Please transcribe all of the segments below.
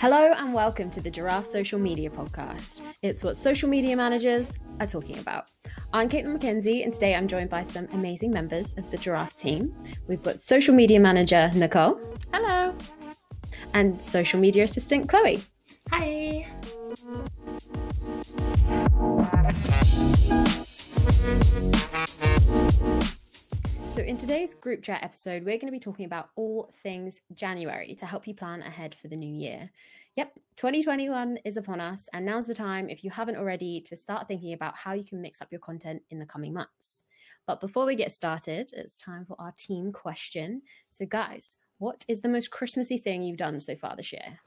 Hello and welcome to the Giraffe Social Media Podcast. It's what social media managers are talking about. I'm Kaitlin McKenzie, and today I'm joined by some amazing members of the Giraffe team. We've got social media manager Nicole. Hello. And social media assistant Chloe. Hi. So, in today's group chat episode, we're going to be talking about all things January to help you plan ahead for the new year. Yep, 2021 is upon us, and now's the time, if you haven't already, to start thinking about how you can mix up your content in the coming months. But before we get started, it's time for our team question. So, guys, what is the most Christmassy thing you've done so far this year?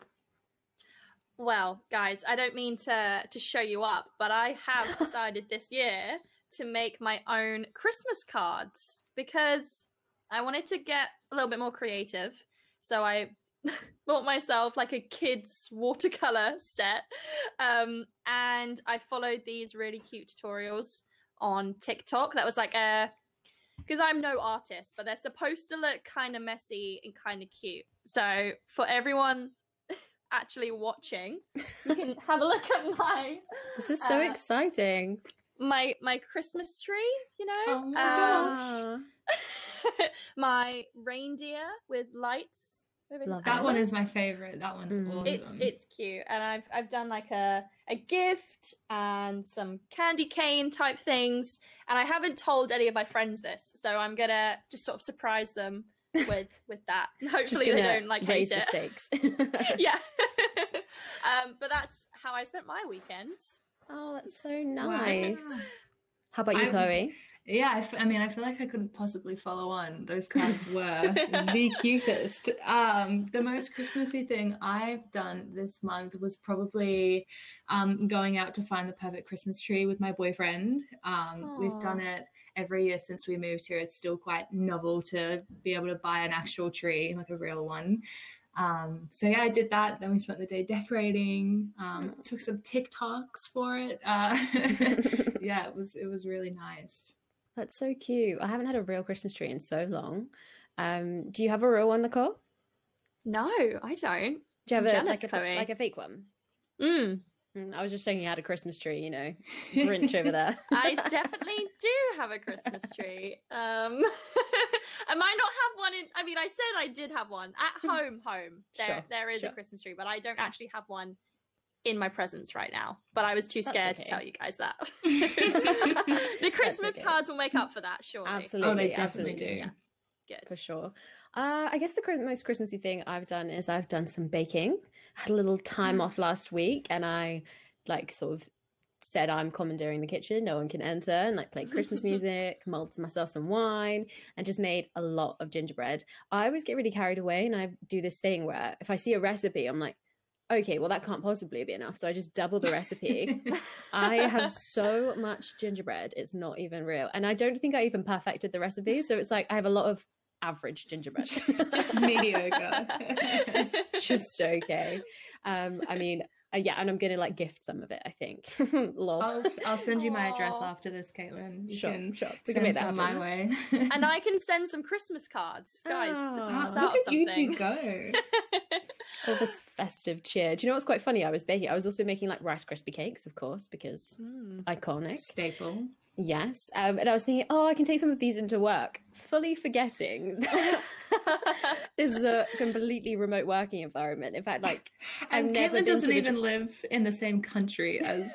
Well, guys, I don't mean to to show you up, but I have decided this year to make my own Christmas cards because I wanted to get a little bit more creative. So I bought myself like a kids watercolor set um, and I followed these really cute tutorials on TikTok. That was like a because I'm no artist, but they're supposed to look kind of messy and kind of cute. So for everyone actually watching, you can have a look at my. This is so uh, exciting my my Christmas tree, you know. Oh my um, my reindeer with lights. That one is my favorite. That one's mm. awesome. It's it's cute, and I've I've done like a a gift and some candy cane type things, and I haven't told any of my friends this, so I'm gonna just sort of surprise them with with that. Hopefully they don't like hate it. Mistakes. yeah. um, but that's how I spent my weekends. Oh, that's so nice. Wow. How about you, I, Chloe? Yeah, I, f- I mean, I feel like I couldn't possibly follow on. Those cards were the cutest. Um, the most Christmassy thing I've done this month was probably um, going out to find the perfect Christmas tree with my boyfriend. Um, we've done it every year since we moved here. It's still quite novel to be able to buy an actual tree, like a real one. Um, so yeah, I did that. Then we spent the day decorating. Um, took some TikToks for it. Uh, yeah, it was it was really nice. That's so cute. I haven't had a real Christmas tree in so long. Um, do you have a real one, Nicole? No, I don't. Do you have a, like, a, like a fake one? Mm. Mm, I was just saying you had a Christmas tree, you know, Grinch over there. I definitely do have a Christmas tree. Um, I might not have one in. I mean, I said I did have one at home. Home there, sure, there is sure. a Christmas tree, but I don't actually have one in my presence right now. But I was too scared okay. to tell you guys that. the Christmas okay. cards will make up for that, sure. Absolutely, oh, they definitely absolutely. do. Yeah. Good for sure. Uh, I guess the most Christmassy thing I've done is I've done some baking. I had a little time mm. off last week, and I like sort of said I'm commandeering the kitchen, no one can enter, and like played Christmas music, mulled myself some wine, and just made a lot of gingerbread. I always get really carried away, and I do this thing where if I see a recipe, I'm like, okay, well, that can't possibly be enough. So I just double the recipe. I have so much gingerbread, it's not even real. And I don't think I even perfected the recipe. So it's like I have a lot of average gingerbread. just mediocre. it's just okay. Um, I mean, uh, yeah, and I'm gonna like gift some of it. I think. I'll, I'll send you my address after this, Kaitlin. You sure, can sure. We can make that my way, and I can send some Christmas cards, guys. Oh, this is the ah, start look at you two go. All this festive cheer. Do you know what's quite funny? I was baking. I was also making like Rice Krispie cakes, of course, because mm. iconic staple. Yes. Um, and I was thinking, oh, I can take some of these into work, fully forgetting this is a completely remote working environment. In fact, like, and I've never doesn't even live in the same country as.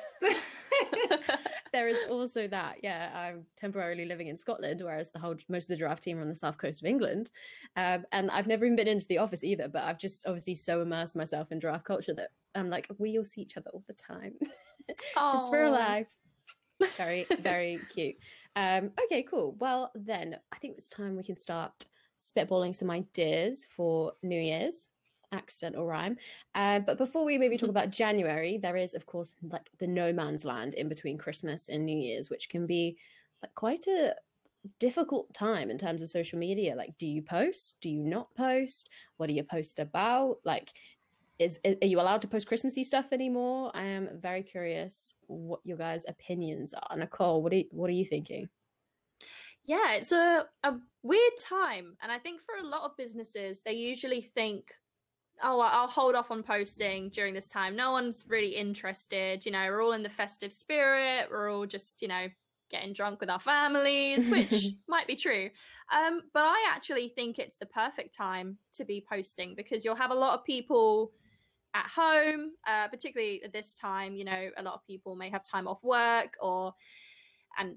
there is also that. Yeah, I'm temporarily living in Scotland, whereas the whole most of the Giraffe team are on the south coast of England. Um, and I've never even been into the office either, but I've just obviously so immersed myself in Giraffe culture that I'm like, we all see each other all the time. it's real life very very cute. Um okay cool. Well then i think it's time we can start spitballing some ideas for new year's. Accidental rhyme. Uh, but before we maybe talk about january there is of course like the no man's land in between christmas and new year's which can be like quite a difficult time in terms of social media. Like do you post? Do you not post? What do you post about? Like is, are you allowed to post Christmassy stuff anymore? I am very curious what your guys' opinions are. Nicole, what are you, what are you thinking? Yeah, it's a, a weird time. And I think for a lot of businesses, they usually think oh, I'll hold off on posting during this time. No one's really interested. You know, we're all in the festive spirit. We're all just, you know, getting drunk with our families, which might be true. Um, but I actually think it's the perfect time to be posting because you'll have a lot of people at home, uh, particularly at this time. You know, a lot of people may have time off work or, and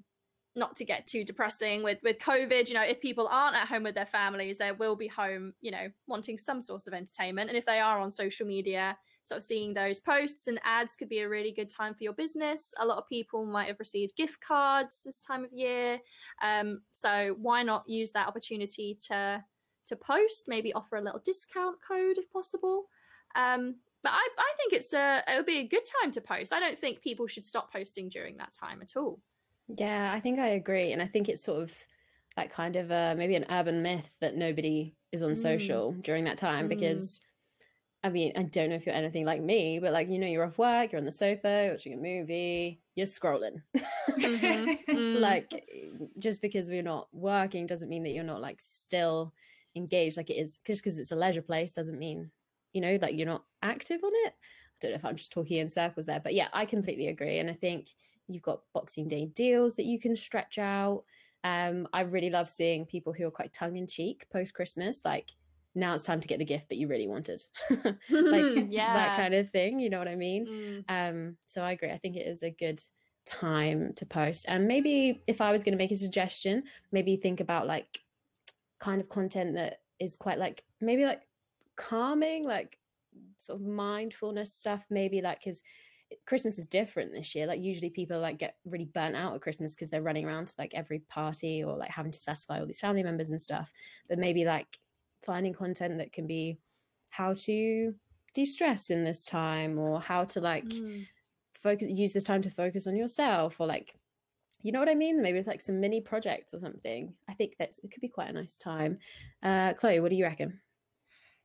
not to get too depressing with with covid you know if people aren't at home with their families they will be home you know wanting some source of entertainment. And if they are on social media sort of seeing those posts and ads could be a really good time for your business. A lot of people might have received gift cards this time of year. Um, so why not use that opportunity to to post maybe offer a little discount code if possible um, but I, I think it's a it would be a good time to post i don't think people should stop posting during that time at all yeah, I think I agree. And I think it's sort of that kind of uh, maybe an urban myth that nobody is on mm. social during that time mm. because I mean, I don't know if you're anything like me, but like, you know, you're off work, you're on the sofa, watching a movie, you're scrolling. mm-hmm. mm. Like, just because we're not working doesn't mean that you're not like still engaged like it is. Just because it's a leisure place doesn't mean, you know, like you're not active on it. I don't know if I'm just talking in circles there, but yeah, I completely agree. And I think You've got Boxing Day deals that you can stretch out. Um, I really love seeing people who are quite tongue in cheek post Christmas, like now it's time to get the gift that you really wanted, like yeah. that kind of thing. You know what I mean? Mm. Um, so I agree. I think it is a good time to post. And maybe if I was going to make a suggestion, maybe think about like kind of content that is quite like maybe like calming, like sort of mindfulness stuff. Maybe like because Christmas is different this year. Like usually people like get really burnt out at Christmas because they're running around to like every party or like having to satisfy all these family members and stuff. But maybe like finding content that can be how to de-stress in this time or how to like mm. focus use this time to focus on yourself or like you know what I mean? Maybe it's like some mini projects or something. I think that's it could be quite a nice time. Uh Chloe, what do you reckon?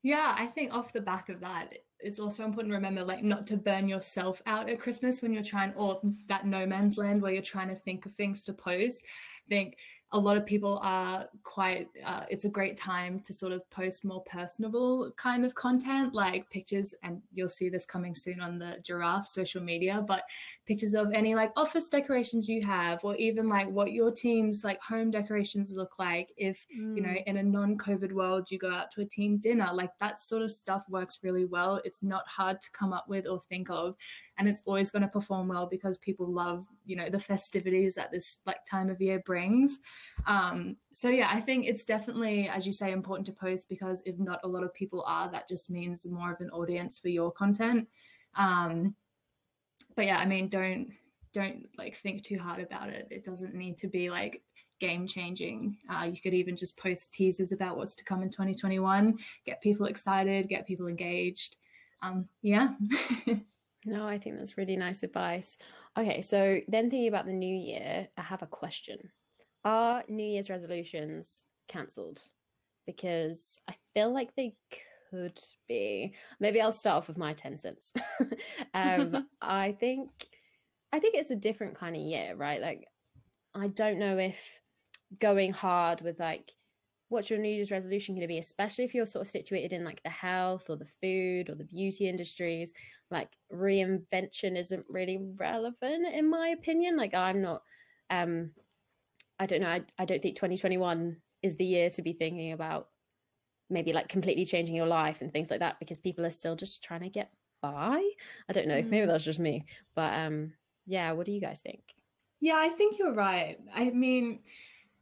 Yeah, I think off the back of that, it's also important to remember like not to burn yourself out at Christmas when you're trying or that no man's land where you're trying to think of things to post. Think a lot of people are quite uh, it's a great time to sort of post more personable kind of content like pictures and you'll see this coming soon on the giraffe social media but pictures of any like office decorations you have or even like what your team's like home decorations look like if mm. you know mm. in a non-covid world you go out to a team dinner like that sort of stuff works really well it's not hard to come up with or think of and it's always going to perform well because people love you know the festivities that this like time of year brings um, so yeah, I think it's definitely, as you say, important to post because if not a lot of people are, that just means more of an audience for your content. Um, but yeah, I mean, don't don't like think too hard about it. It doesn't need to be like game changing. Uh, you could even just post teasers about what's to come in 2021, get people excited, get people engaged. Um, yeah. no, I think that's really nice advice. Okay, so then thinking about the new year, I have a question. Are New Year's resolutions cancelled? Because I feel like they could be. Maybe I'll start off with my 10 cents. um, I think I think it's a different kind of year, right? Like I don't know if going hard with like what's your New Year's resolution going to be, especially if you're sort of situated in like the health or the food or the beauty industries. Like reinvention isn't really relevant in my opinion. Like I'm not um I don't know. I, I don't think 2021 is the year to be thinking about maybe like completely changing your life and things like that because people are still just trying to get by. I don't know. Mm. Maybe that's just me. But um yeah, what do you guys think? Yeah, I think you're right. I mean,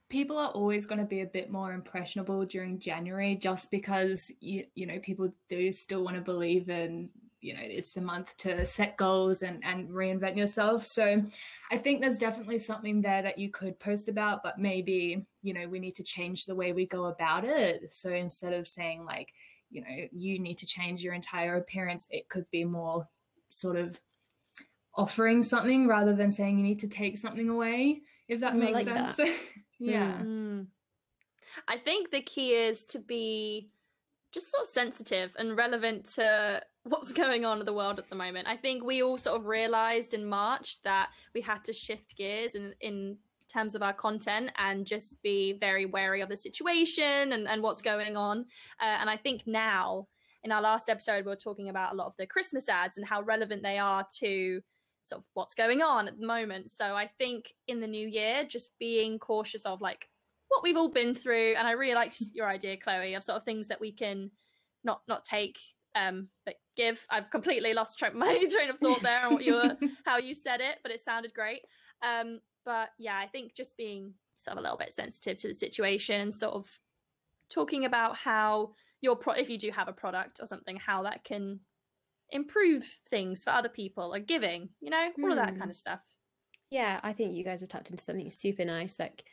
people are always going to be a bit more impressionable during January just because you you know people do still want to believe in you know it's the month to set goals and and reinvent yourself so i think there's definitely something there that you could post about but maybe you know we need to change the way we go about it so instead of saying like you know you need to change your entire appearance it could be more sort of offering something rather than saying you need to take something away if that makes like sense that. yeah mm-hmm. i think the key is to be just sort of sensitive and relevant to what's going on in the world at the moment. I think we all sort of realized in March that we had to shift gears in, in terms of our content and just be very wary of the situation and, and what's going on. Uh, and I think now in our last episode, we were talking about a lot of the Christmas ads and how relevant they are to sort of what's going on at the moment. So I think in the new year, just being cautious of like what we've all been through, and I really like your idea, Chloe, of sort of things that we can not not take um but give. I've completely lost tra- my train of thought there and what you were how you said it, but it sounded great. Um, but yeah, I think just being sort of a little bit sensitive to the situation and sort of talking about how your pro if you do have a product or something, how that can improve things for other people or giving, you know, all of that Hmm. kind of stuff. Yeah, I think you guys have tapped into something super nice, like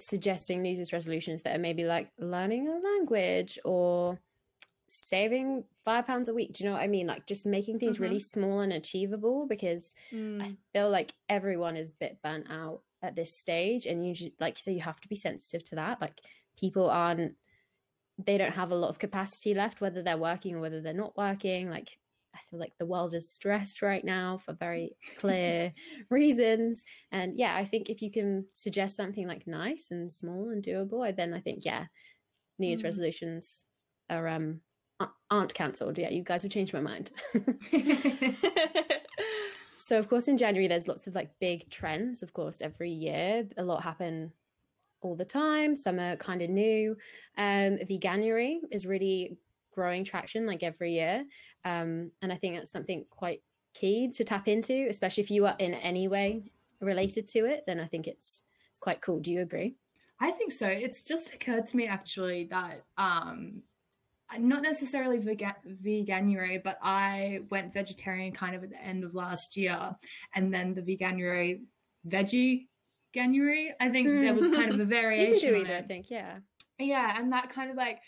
suggesting New Year's resolutions that are maybe like learning a language or saving five pounds a week. Do you know what I mean? Like just making things really small and achievable because I Mm, feel like everyone is a bit burnt out at this stage. And usually, like you say, you have to be sensitive to that. Like people aren't, they don't have a lot of capacity left, whether they're working or whether they're not working. Like I feel like the world is stressed right now for very clear reasons. And yeah, I think if you can suggest something like nice and small and doable, then I think, yeah, New Year's Mm. resolutions are um aren't cancelled. Yeah, you guys have changed my mind. So of course in January there's lots of like big trends. Of course every year a lot happen all the time. Some are kind of new. Um, Veganuary is really growing traction like every year, um, and I think that's something quite key to tap into, especially if you are in any way related to it. Then I think it's it's quite cool. Do you agree? I think so. It's just occurred to me actually that um not necessarily vegan veganuary, but I went vegetarian kind of at the end of last year, and then the veganuary veggie January. I think there was kind of a You variation. can do either. I think. Yeah. Yeah, and that kind of like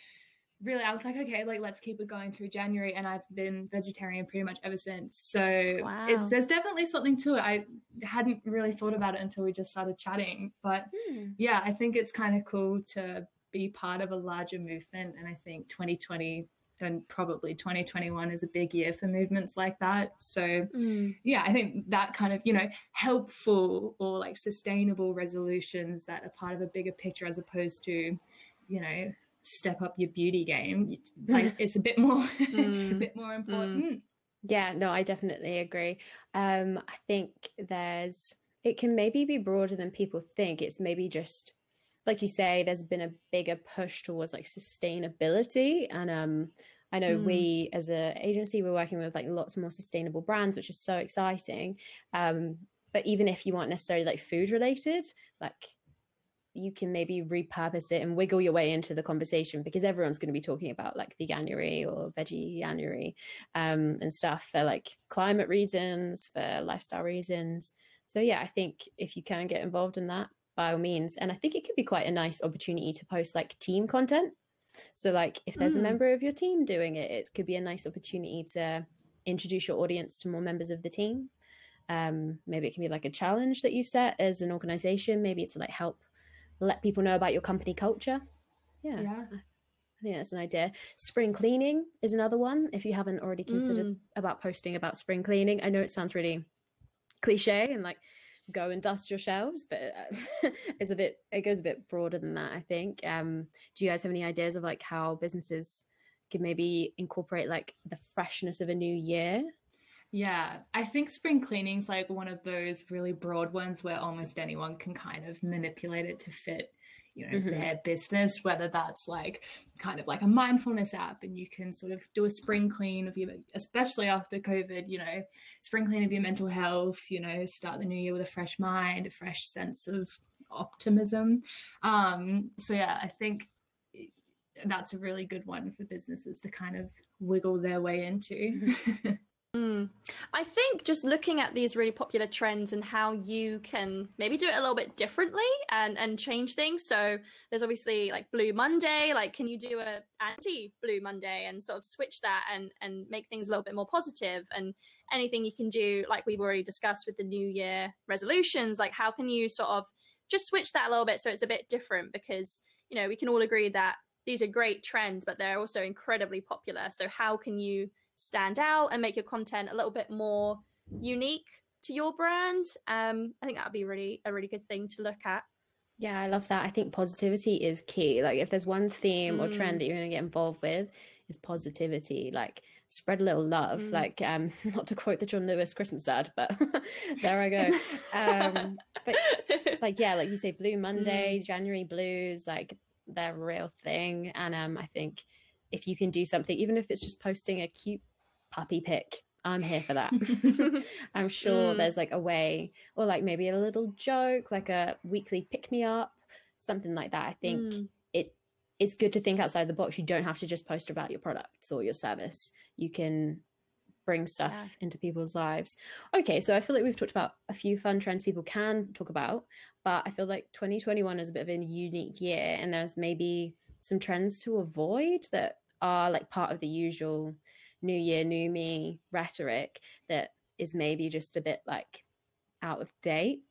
really, I was like, okay, like let's keep it going through January, and I've been vegetarian pretty much ever since. So it's Wow. there's definitely something to it. I hadn't really thought about it until we just started chatting, but hmm. yeah, I think it's kind of cool to be part of a larger movement, and I think 2020 and probably 2021 is a big year for movements like that. So Mm. yeah, I think that kind of, you know, helpful or like sustainable resolutions that are part of a bigger picture as opposed to, you know, step up your beauty game. Like it's a bit more a Mm. bit more important. Yeah, no, I definitely agree. Um, I think there's it can maybe be broader than people think. It's maybe just like you say, there's been a bigger push towards like sustainability. And um I know Mm. we as a agency we're working with like lots more sustainable brands, which is so exciting. Um, but even if you aren't necessarily like food related, like you can maybe repurpose it and wiggle your way into the conversation because everyone's going to be talking about like veganuary or veganuary um, and stuff for like climate reasons, for lifestyle reasons. So yeah, I think if you can get involved in that, by all means. And I think it could be quite a nice opportunity to post like team content. So like if there's a Mm. member of your team doing it, it could be a nice opportunity to introduce your audience to more members of the team. Um, maybe it can be like a challenge that you set as an organization. Maybe it's like help let people know about your company culture. Yeah, Yeah. I think that's an idea. Spring cleaning is another one. If you haven't already considered Mm. about posting about spring cleaning, I know it sounds really cliche and like go and dust your shelves, but uh, it's a bit it goes a bit broader than that. I think. Um, do you guys have any ideas of like how businesses could maybe incorporate like the freshness of a new year? Yeah, I think spring cleaning's like one of those really broad ones where almost anyone can kind of manipulate it to fit, you know, Mhm. their business, whether that's like kind of like a mindfulness app and you can sort of do a spring clean of your especially after COVID, you know, spring clean of your mental health, you know, start the new year with a fresh mind, a fresh sense of optimism. Um, so yeah, I think that's a really good one for businesses to kind of wiggle their way into. Mm. I think just looking at these really popular trends and how you can maybe do it a little bit differently and and change things. So there's obviously like Blue Monday. Like, can you do a anti Blue Monday and sort of switch that and and make things a little bit more positive? And anything you can do, like we've already discussed with the New Year resolutions, like how can you sort of just switch that a little bit so it's a bit different? Because you know we can all agree that these are great trends, but they're also incredibly popular. So how can you stand out and make your content a little bit more unique to your brand. Um, I think that would be really a really good thing to look at. Yeah, I love that. I think positivity is key. Like if there's one theme or Mm. trend that you're going to get involved with, is positivity like spread a little love mm. like um not to quote the john lewis christmas ad but there i go um but like yeah like you say blue monday mm. january blues like they're a real thing and um i think if you can do something even if it's just posting a cute puppy pic I'm here for that. I'm sure mm. there's like a way, or like maybe a little joke, like a weekly pick me up, something like that. I think mm it's good to think outside the box. You don't have to just post about your products or your service. You can bring stuff yeah. into people's lives. Okay, so I feel like we've talked about a few fun trends people can talk about, but I feel like 2021 is a bit of a unique year and there's maybe some trends to avoid that are like part of the usual new year, new me rhetoric that is maybe just a bit like out of date.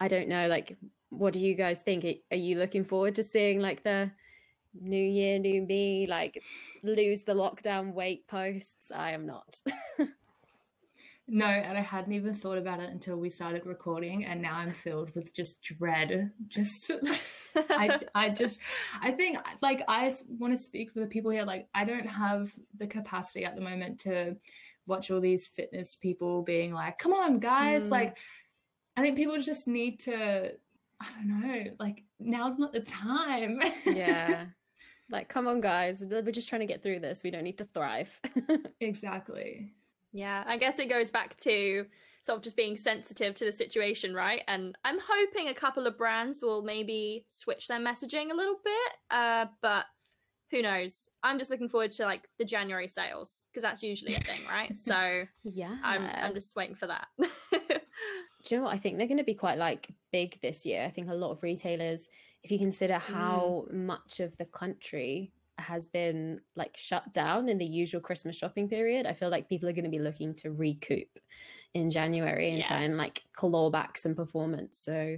I don't know, like, what do you guys think? Are you looking forward to seeing like the new year, new me, like lose the lockdown weight posts. I am not. no, and I hadn't even thought about it until we started recording, and now I'm filled with just dread. Just, I, I just, I think, like, I want to speak for the people here. Like, I don't have the capacity at the moment to watch all these fitness people being like, "Come on, guys!" Mm. Like, I think people just need to I don't know, like now's not the time. yeah. Like, come on, guys. We're just trying to get through this. We don't need to thrive. exactly. Yeah, I guess it goes back to sort of just being sensitive to the situation, right? And I'm hoping a couple of brands will maybe switch their messaging a little bit. Uh, but who knows? I'm just looking forward to like the January sales because that's usually a thing, right? So yeah, I'm I'm just waiting for that. Do you know what? I think they're going to be quite like big this year. I think a lot of retailers if you consider how mm. much of the country has been like shut down in the usual Christmas shopping period, I feel like people are going to be looking to recoup in January and yes. try and like claw back some performance. So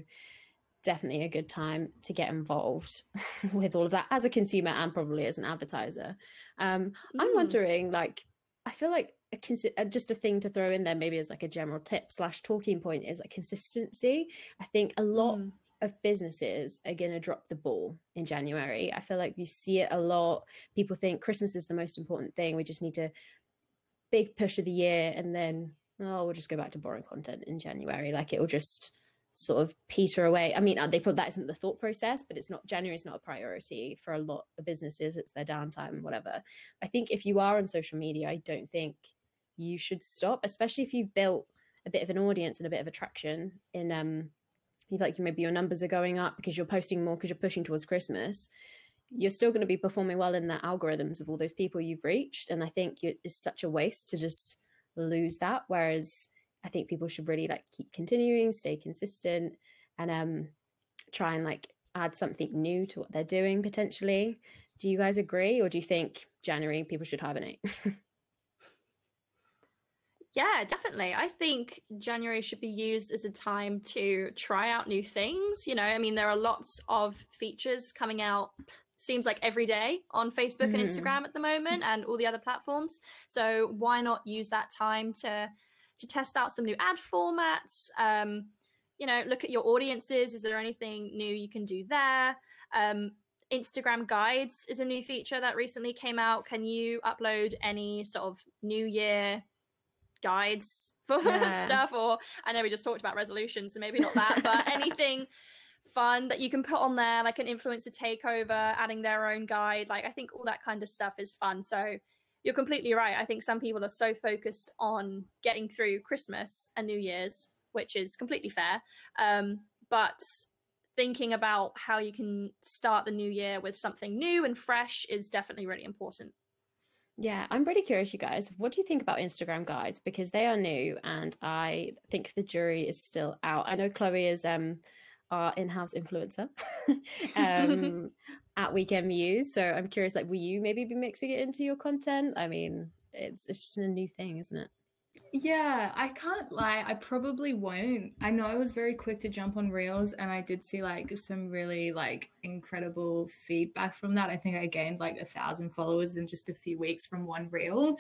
definitely a good time to get involved with all of that as a consumer and probably as an advertiser. Um, mm. I'm wondering, like, I feel like a consi- uh, just a thing to throw in there, maybe as like a general tip slash talking point, is like consistency. I think a lot. Mm of businesses are going to drop the ball in January. I feel like you see it a lot. People think Christmas is the most important thing. We just need to big push of the year and then oh, we'll just go back to boring content in January. Like it will just sort of peter away. I mean, they put that isn't the thought process, but it's not January is not a priority for a lot of businesses. It's their downtime, whatever. I think if you are on social media, I don't think you should stop, especially if you've built a bit of an audience and a bit of attraction in um you like maybe your numbers are going up because you're posting more because you're pushing towards Christmas, you're still going to be performing well in the algorithms of all those people you've reached. And I think it's such a waste to just lose that. Whereas I think people should really like keep continuing, stay consistent, and um try and like add something new to what they're doing potentially. Do you guys agree, or do you think January people should hibernate? Yeah, definitely. I think January should be used as a time to try out new things. You know, I mean, there are lots of features coming out seems like every day on Facebook mm. and Instagram at the moment and all the other platforms. So why not use that time to to test out some new ad formats? Um, you know, look at your audiences. Is there anything new you can do there? Um, Instagram guides is a new feature that recently came out. Can you upload any sort of new year guides for yeah. stuff or i know we just talked about resolutions so maybe not that but anything fun that you can put on there like an influencer takeover adding their own guide like i think all that kind of stuff is fun. So you're completely right. I think some people are so focused on getting through christmas and new year's which is completely fair um, but thinking about how you can start the new year with something new and fresh is definitely really important yeah, I'm pretty curious, you guys. What do you think about Instagram guides? Because they are new, and I think the jury is still out. I know Chloe is um our in-house influencer um, at Weekend Muse, so I'm curious. Like, will you maybe be mixing it into your content? I mean, it's it's just a new thing, isn't it? Yeah, I can't lie. I probably won't. I know I was very quick to jump on Reels and I did see like some really like incredible feedback from that. I think I gained like a thousand followers in just a few weeks from one Reel.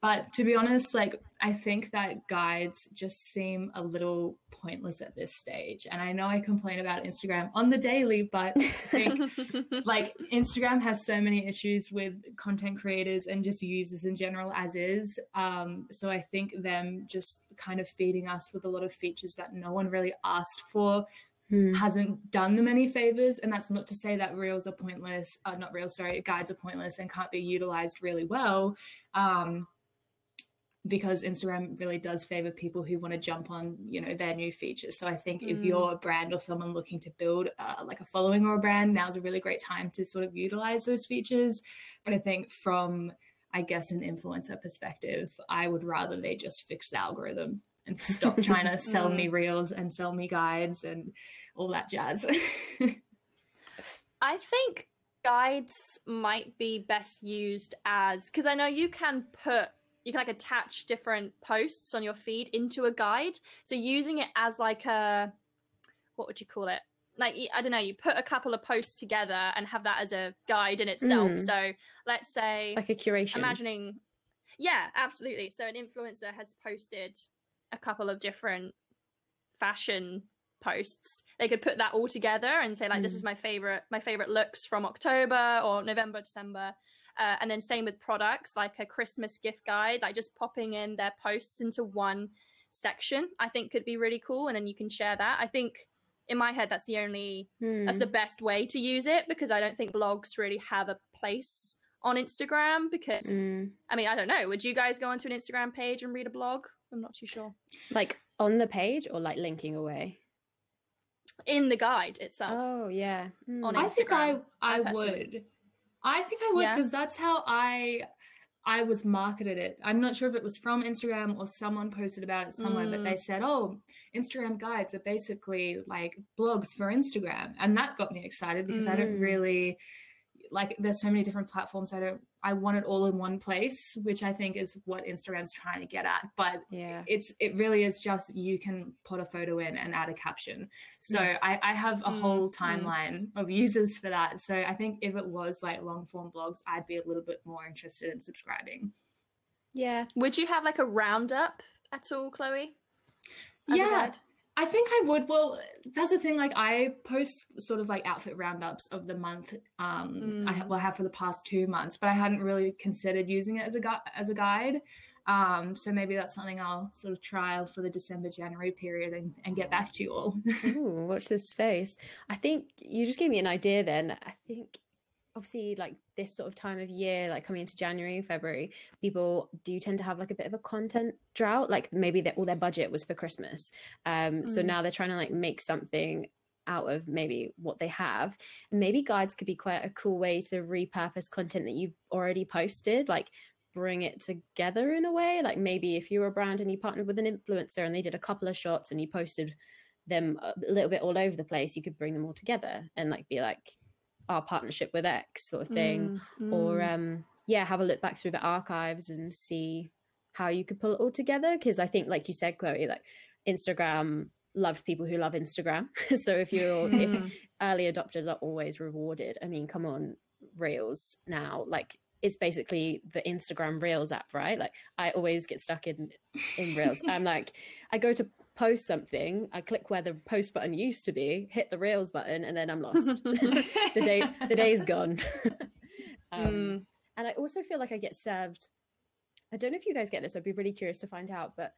But to be honest, like I think that guides just seem a little pointless at this stage. And I know I complain about Instagram on the daily, but I think like Instagram has so many issues with content creators and just users in general as is. Um, so I think them just kind of feeding us with a lot of features that no one really asked for Hmm. hasn't done them any favors. And that's not to say that reels are pointless, uh, not reels, sorry, guides are pointless and can't be utilized really well. Um, because Instagram really does favor people who want to jump on, you know, their new features. So I think if Mm. you're a brand or someone looking to build uh, like a following or a brand, now's a really great time to sort of utilize those features. But I think from, I guess, an influencer perspective, I would rather they just fix the algorithm and stop trying to sell me reels and sell me guides and all that jazz. I think guides might be best used as because I know you can put you can like attach different posts on your feed into a guide. So using it as like a what would you call it? Like I don't know, you put a couple of posts together and have that as a guide in itself. Mm. So let's say like a curation. imagining yeah absolutely so an influencer has posted a couple of different fashion posts they could put that all together and say like this Mm. is my favorite my favorite looks from october or november december uh, and then same with products like a christmas gift guide like just popping in their posts into one section i think could be really cool and then you can share that i think in my head that's the only that's Hmm. the best way to use it because I don't think blogs really have a place on Instagram because Hmm. I mean I don't know would you guys go onto an Instagram page and read a blog I'm not too sure like on the page or like linking away. in the guide itself Oh yeah. Hmm. On I think I Instagram, I I personally- would. I think I would Yeah. because that's how I I was marketed it. I'm not sure if it was from Instagram or someone posted about it somewhere, but Mm. they said, "Oh, Instagram guides are basically like blogs for Instagram," and that got me excited because I don't Mm. really like. There's so many different platforms. I don't. I want it all in one place, which I think is what Instagram's trying to get at. But yeah. it's it really is just you can put a photo in and add a caption so Mm. I, I have a Mm, whole mm. timeline of users for that so i think if it was like long form blogs i'd be a little bit more interested in subscribing Yeah. would you have like a roundup at all Chloe as a yeah guide? I think i would well that's the thing like i post sort of like outfit roundups of the month um i ha- Mm. I have for the past two months but i hadn't really considered using it as a gu- as a guide um so maybe that's something i'll sort of trial for the december january period and, and get back to you all Ooh, watch this space. I think you just gave me an idea then. I think obviously like this sort of time of year, like coming into January, February, people do tend to have like a bit of a content drought. Like maybe all their budget was for Christmas. Um, so Mm. now they're trying to like make something out of maybe what they have. And maybe guides could be quite a cool way to repurpose content that you've already posted, like bring it together in a way. Like maybe if you were a brand and you partnered with an influencer and they did a couple of shots and you posted them a little bit all over the place, you could bring them all together and like be like our partnership with X sort of thing. Mm, Or mm. um yeah, have a look back through the archives and see how you could pull it all together. Cause I think like you said, Chloe, like Instagram loves people who love Instagram. so if you're if Mm. early adopters are always rewarded. I mean, come on, Reels now, like it's basically the Instagram Reels app, right? Like I always get stuck in in Reels. I'm like, I go to post something, I click where the post button used to be, hit the Reels button, and then I'm lost. the day the day's gone. um, Mm. And I also feel like I get served. I don't know if you guys get this. I'd be really curious to find out, but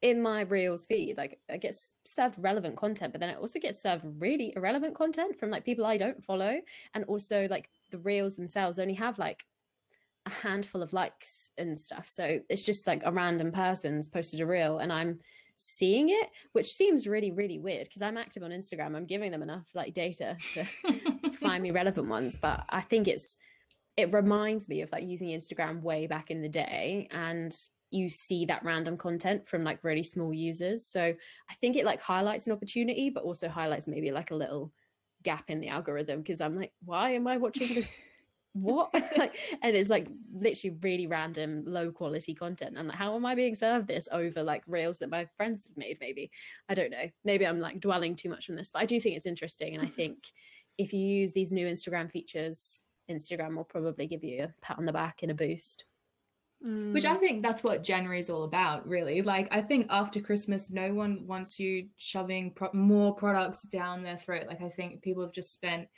in my Reels feed, like I get served relevant content, but then I also get served really irrelevant content from like people I don't follow, and also like the Reels themselves only have like a handful of likes and stuff. So it's just like a random person's posted a reel, and I'm seeing it, which seems really really weird because I'm active on Instagram. I'm giving them enough like data to find me relevant ones but i think it's it reminds me of like using instagram way back in the day and you see that random content from like really small users so i think it like highlights an opportunity but also highlights maybe like a little gap in the algorithm because i'm like why am i watching this what like and it's like literally really random low quality content i'm like how am i being served this over like reels that my friends have made maybe i don't know maybe i'm like dwelling too much on this but i do think it's interesting and i think if you use these new instagram features instagram will probably give you a pat on the back and a boost Mm. Which I think that's what January is all about, really. Like, I think after Christmas, no one wants you shoving pro- more products down their throat. Like, I think people have just spent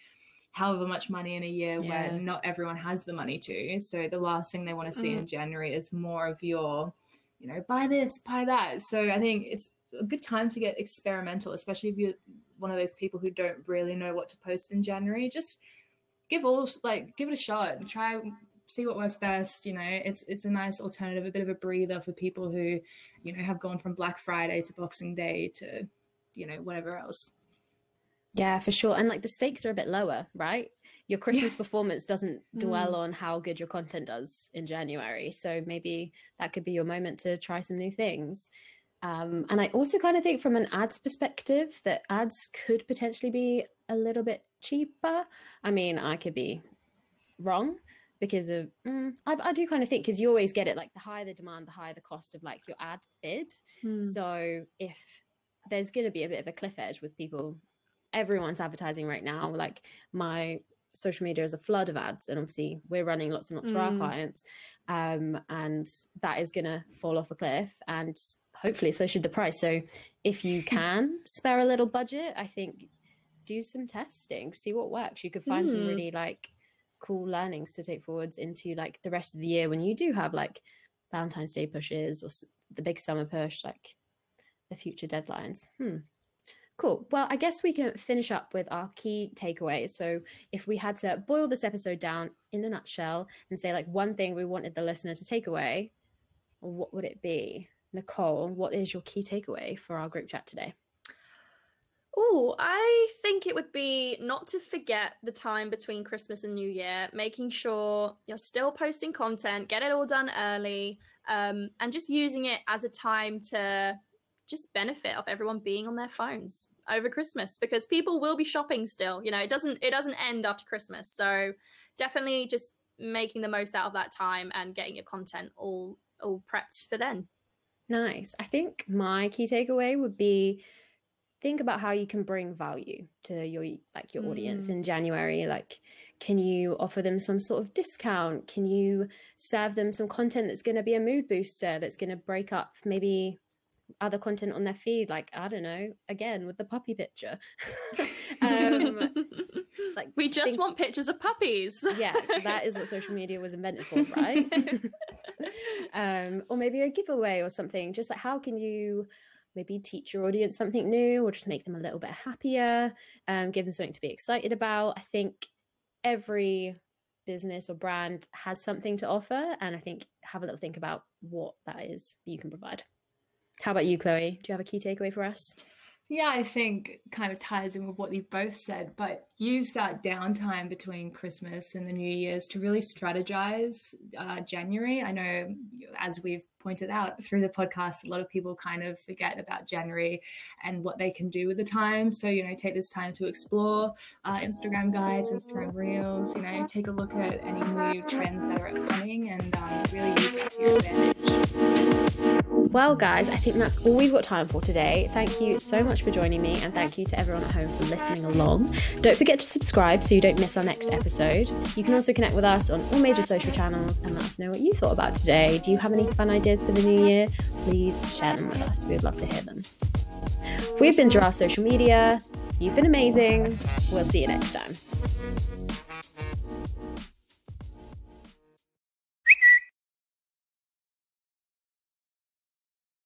however much money in a year yeah. where not everyone has the money to. So, the last thing they want to see mm. in January is more of your, you know, buy this, buy that. So, I think it's a good time to get experimental, especially if you're one of those people who don't really know what to post in January. Just give all like give it a shot. Try see what works best. You know, it's it's a nice alternative, a bit of a breather for people who, you know, have gone from Black Friday to Boxing Day to, you know, whatever else. Yeah, for sure. And like the stakes are a bit lower, right? Your Christmas yeah. performance doesn't dwell mm. on how good your content does in January. So maybe that could be your moment to try some new things. Um, and I also kind of think from an ads perspective that ads could potentially be a little bit cheaper. I mean, I could be wrong, because of mm, I, I, do kind of think because you always get it like the higher the demand the higher the cost of like your ad bid mm. so if there's going to be a bit of a cliff edge with people everyone's advertising right now like my social media is a flood of ads and obviously we're running lots and lots mm. for our hmm. clients um, and that is going to fall off a cliff and hopefully so should the price so if you can spare a little budget i think do some testing see what works you could find mm. some really like cool learnings to take forwards into like the rest of the year when you do have like Valentine's Day pushes or the big summer push, like the future deadlines. Hmm. Cool. Well, I guess we can finish up with our key takeaways. So, if we had to boil this episode down in a nutshell and say like one thing we wanted the listener to take away, what would it be? Nicole, what is your key takeaway for our group chat today? Oh, I think it would be not to forget the time between Christmas and New Year, making sure you're still posting content, get it all done early, um, and just using it as a time to just benefit off everyone being on their phones over Christmas because people will be shopping still. You know, it doesn't it doesn't end after Christmas. So definitely just making the most out of that time and getting your content all all prepped for then. Nice. I think my key takeaway would be think about how you can bring value to your like your audience mm. in January like can you offer them some sort of discount can you serve them some content that's going to be a mood booster that's going to break up maybe other content on their feed like i don't know again with the puppy picture um, like we just things... want pictures of puppies yeah that is what social media was invented for right um, or maybe a giveaway or something just like how can you maybe teach your audience something new or just make them a little bit happier, um, give them something to be excited about. I think every business or brand has something to offer. And I think have a little think about what that is you can provide. How about you, Chloe? Do you have a key takeaway for us? Yeah, I think kind of ties in with what you both said, but use that downtime between Christmas and the New Year's to really strategize uh, January. I know, as we've pointed out through the podcast, a lot of people kind of forget about January and what they can do with the time. So, you know, take this time to explore uh, Instagram guides, Instagram reels, you know, take a look at any new trends that are upcoming and um, really use that to your advantage. Well, guys, I think that's all we've got time for today. Thank you so much for joining me, and thank you to everyone at home for listening along. Don't forget to subscribe so you don't miss our next episode. You can also connect with us on all major social channels and let us know what you thought about today. Do you have any fun ideas for the new year? Please share them with us. We'd love to hear them. We've been Giraffe Social Media. You've been amazing. We'll see you next time.